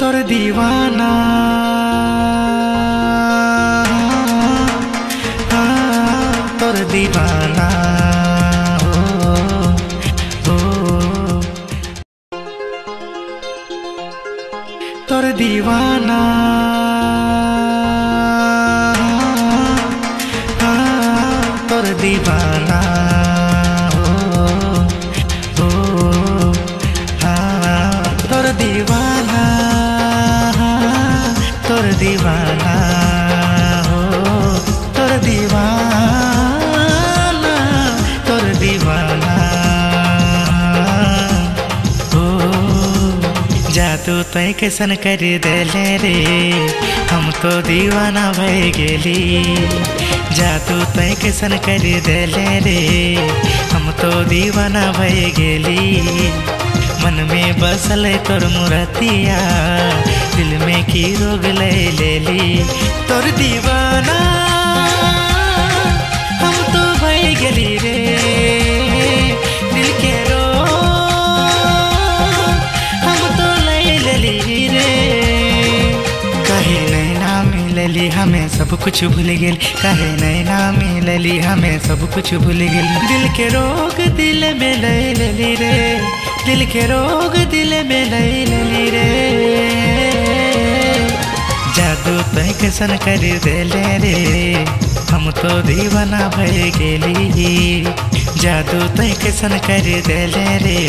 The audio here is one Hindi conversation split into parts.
तोर दीवाना हाँ, तोर दीवाना हो, हो, तोर दीवाना हो, तोर दीवाना हो। जादू तय कैसन कर देले रे, हम तो दीवाना भय गेली। जादू तय कैसन कर देले रे, हम तो दीवाना भय गेली। मन में बसल तोर मुरतिया दिल में की रोग ले लेली तोर दीवाना, हम तो भय गेली रे। दिल के रो, हम तो ले लेली रे। कहे नैना मिलली हमें सब कुछ भूल गेल। कहे नैना मिलली हमें सब कुछ भूल गेल। दिल के रोग दिल में ले लेली रे। दिल के रोग दिल में ले लली रे। जादू तय कैसन कर देले रे। हम तो दीवाना भय गेली जादू तय कैसन कर देले रे।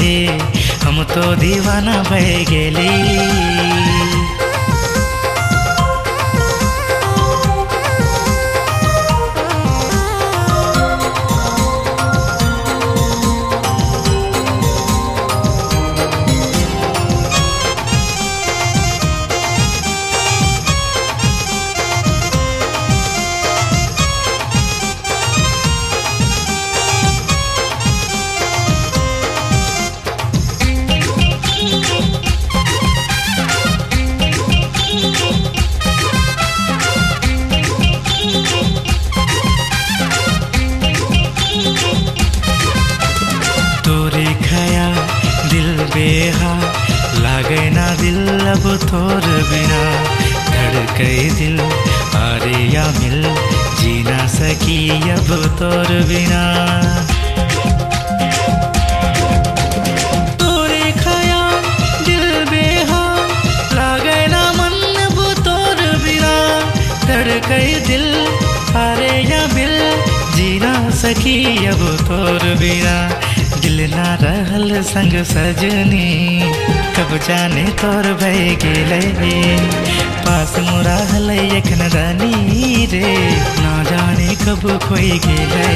हम तो दीवाना भय गेली दिल अरे या मिल, जीना सकी अब तोर बिना। दिल आरे या मिल जी ना सकी अब तोर बिना। दिल ना रहल संग सजनी, कब जाने तोर भय गेले पास मुरा हल एखन रानी रे। ना जाने कब खोई गेले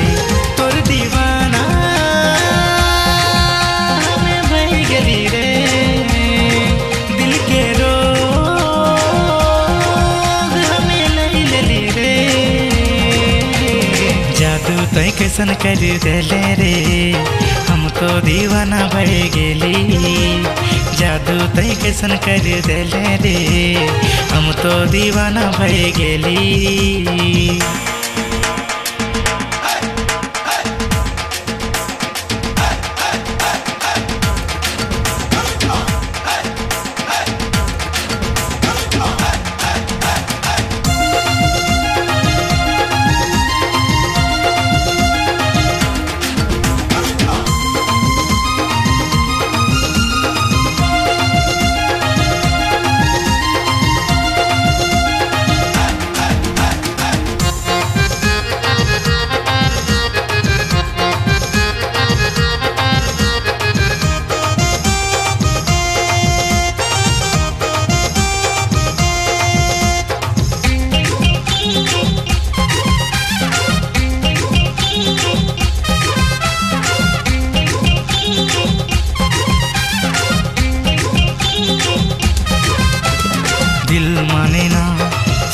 तोर दीवाना दिल के रे। जादू तय कैसन कर देले रे। तो दीवाना बढ़ गेली। जादू तय कैसन कर दिल रे। हम तो दीवाना बढ़ गेली।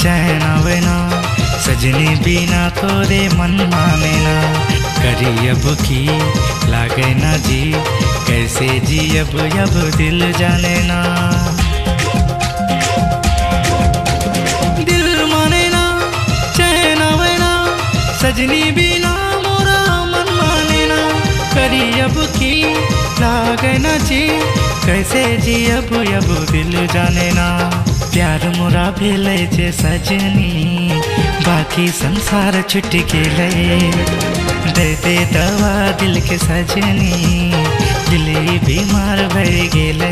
चैन आवे ना सजनी बिना तोरे मन माने ना। करी अब की लागे ना जी, कैसे जी अब अब दिल जाने ना। दिल माने ना, चैन सजनी बिना मोरा मन माने ना। करी अब की लागे ना जी, कैसे जी अब अब दिल जाने ना। प्यार मुरा भेल जे सजनी, बाकी संसार छुट गेले दे दे दवा दिल के सजनी, दिल बीमार भर गेले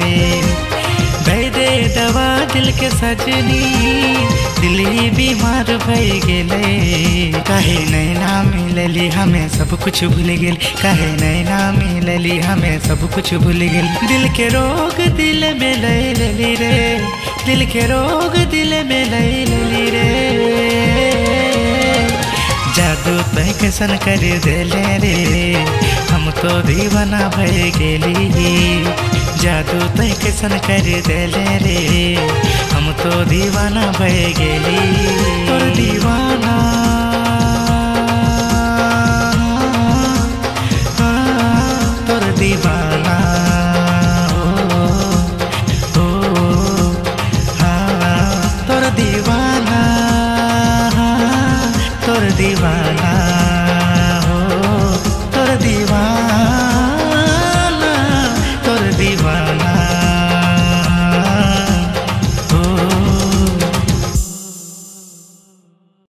दे दे दवा दिल के सजनी, दिल बीमार भर गेले कहे नैना मिलली हमें सब कुछ भूल गेल। कहे नैना मिलली हमें सब कुछ भूल गेल। दिल के रोग दिल में ले रे। दिल के रोग दिल में ले लेली रे। जादू तय कैसन कर देले रे। हम तो दीवाना भर गेली जादू तय कैसन कर देले रे। हम तो दीवाना भर गेली तो दीवाना। दीवाना।